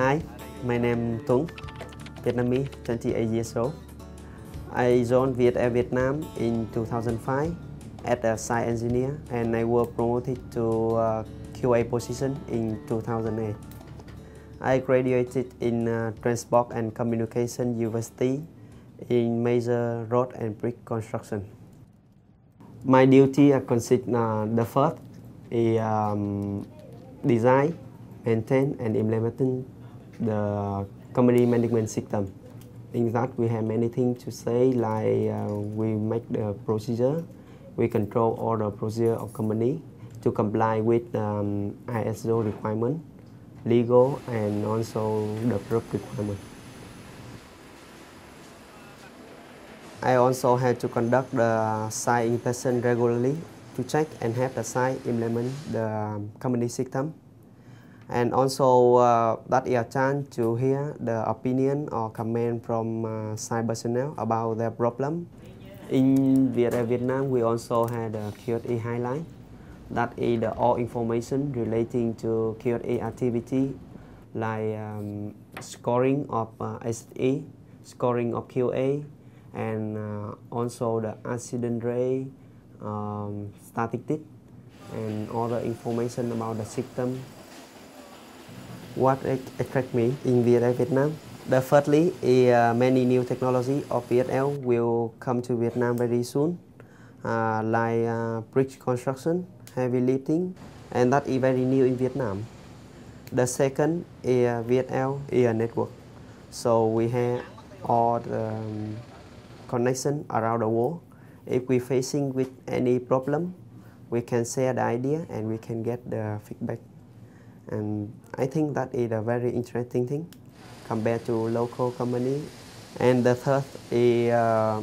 Hi, my name is Tuan, Vietnamese, 28 years old. I joined VSL Vietnam in 2005 as a site engineer and I was promoted to uh, QA position in 2008. I graduated in uh, Transport and Communication University in major road and bridge construction. My duty consists uh, the first is um, design, maintain and implementing the company management system. In that we have many things to say like uh, we make the procedure, we control all the procedure of company to comply with um, ISO requirement, legal and also the group requirement. I also had to conduct the site inspection regularly to check and have the site implement the company system. And also uh, that is a chance to hear the opinion or comment from uh, site personnel about their problem. In Vietnam, we also had a QA highlight. That is the all information relating to QA activity like um, scoring of uh, SE, scoring of QA, and uh, also the accident rate, um, statistic, and other information about the system. What attract me in VSL Vietnam? The firstly uh, many new technology of VSL will come to Vietnam very soon, uh, like uh, bridge construction, heavy lifting, and that is very new in Vietnam. The second is uh, VSL is a network, so we have all the um, connection around the world. If we're facing with any problem, we can share the idea and we can get the feedback. And I think that is a very interesting thing compared to local company. And the third is uh,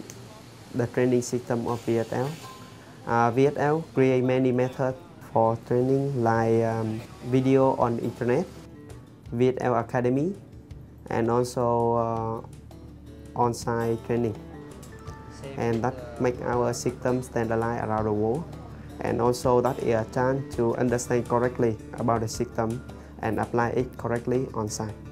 the training system of VSL. Uh, VSL create many methods for training like um, video on internet, VSL Academy, and also uh, on-site training and that make our system standardized around the world and also that is a chance to understand correctly about the system and apply it correctly on site.